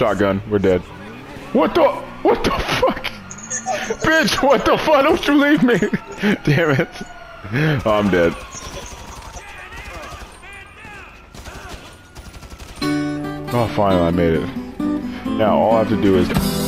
shotgun. We're dead. What the? What the fuck? Bitch, what the fuck? Don't you leave me? Damn it. Oh, I'm dead. Oh, finally I made it. Now all I have to do is